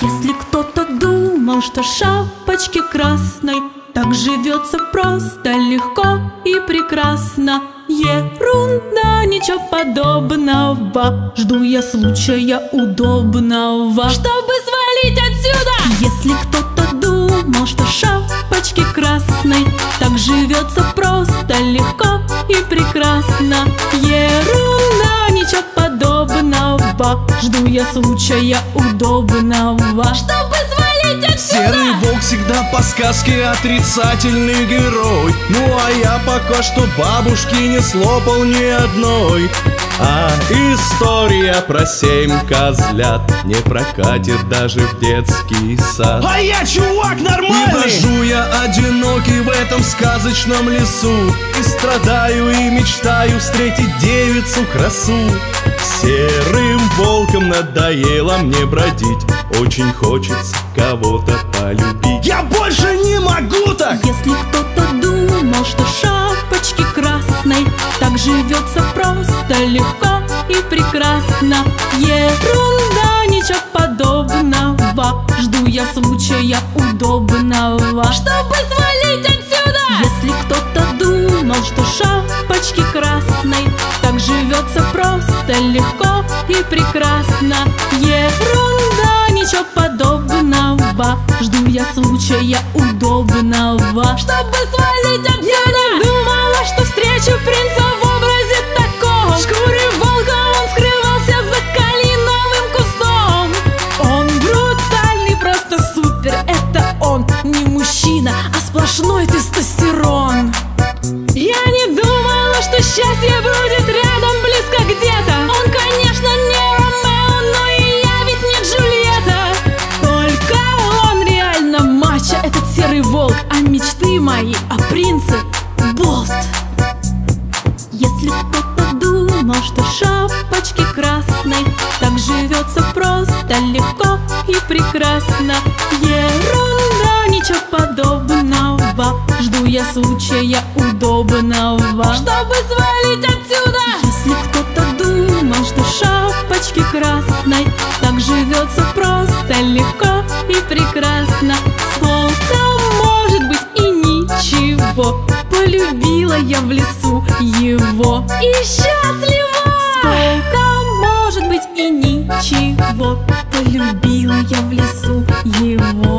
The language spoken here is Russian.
Если кто-то думал, что шапочке красной Так живется просто легко и прекрасно. Ерунда, ничего подобного. Жду я случая удобного. Чтобы свалить отсюда! Если кто-то думал, что шапочке красной Так живется просто легко и прекрасно. Ерунда, ничего подобного Жду я случая удобного. Чтобы свалить отсюда! Серый волк всегда по сказке отрицательный герой. Ну а я пока что бабушки не слопал ни одной. А история про семь козлят Не прокатит даже в детский сад. А я чувак И нормальный! брожу я одинокий в этом сказочном лесу. И страдаю и мечтаю встретить девицу красу Серым волком надоело мне бродить. Очень хочется кого-то полюбить. Я больше не могу так! Если кто-то думал, что шапочки красной Так живется просто легко и прекрасно. Ерунда, ничего подобного. Жду я случая удобного. Чтобы свалить отсюда? Если кто-то думал, что шапочки красной Так живется просто легко и прекрасно. Ерунда, ничего подобного. Жду я случая удобного. Чтобы свалить отсюда Я не думала, что встречу принца в образе таком В шкуре волка он скрывался за калиновым кустом. Он брутальный, просто супер, это он Не мужчина, а сплошной тестостерон. Я не думала, что счастье бродит рядом, серый волк А мечты мои о принце Болт. Если кто-то думал, что шапочки красной Так живется просто легко и прекрасно. Ерунда, ничего подобного. Жду я случая удобного. Чтобы свалить отсюда! Если кто-то думал, что шапочки красной Так живется просто легко и прекрасно ничего Полюбила я в лесу его. И счастлива! С волком может быть и ничего. Полюбила я в лесу его